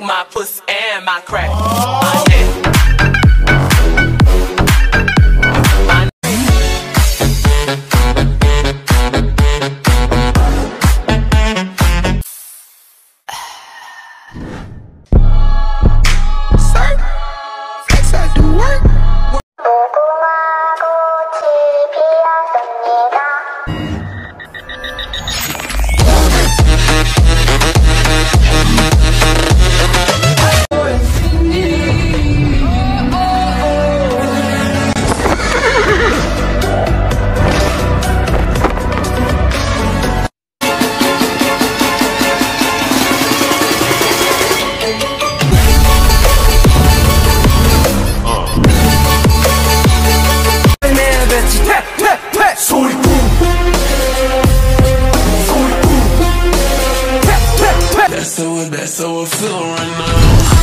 my pussy and my crack. That's how that's how I feel right now.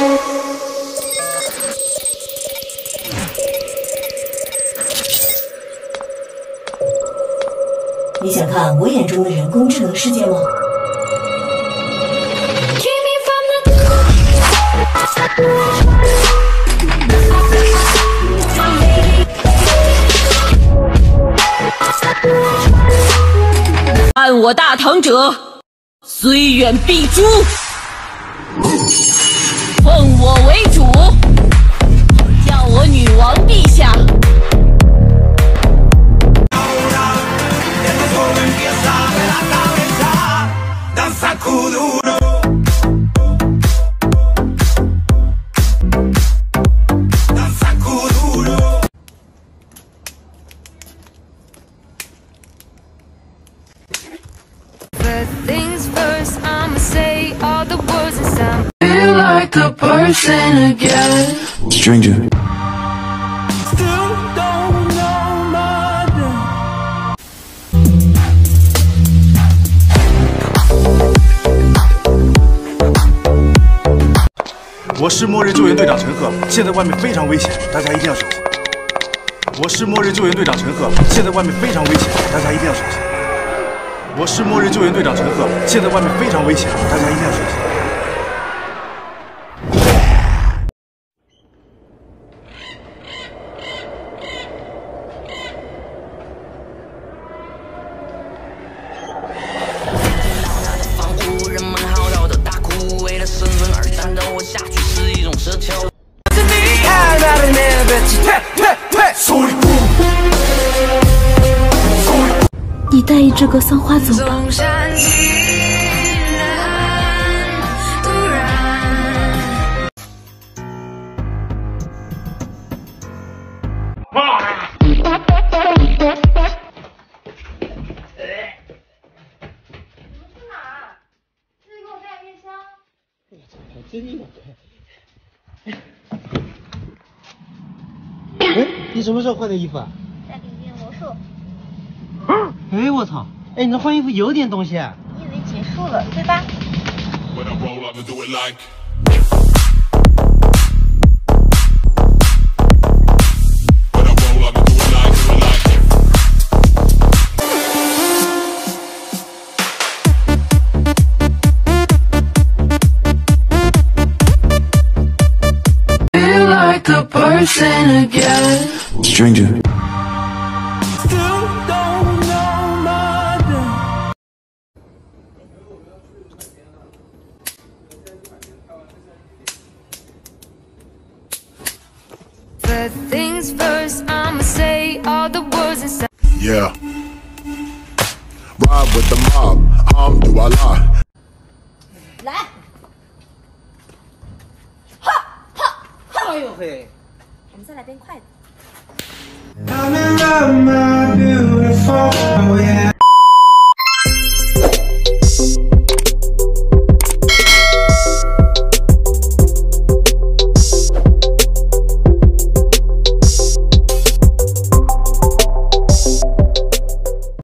Thank 你想看我眼中的人工智能世界吗？我大唐者，虽远必诛。Words and sound. Feel like a person again. Stranger. 我是末日救援队长陈赫，现在外面非常危险，大家一定要小心。我是末日救援队长陈赫，现在外面非常危险，大家一定要小心。我是末日救援队长陈赫，现在外面非常危险，大家一定要小心。带一只格桑花走吧。哎，你什么时候换的衣服啊？在里面魔术，哎，我操！哎，你这换衣服有点东西啊。你以为结束了对吧？When First things first, I'ma say all the words and sound. Yeah. Ride with the mob. Alhamdulillah. 来，哎呦嘿！我们再来变快的。 Coming up, my beautiful. Oh yeah.